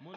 Moi,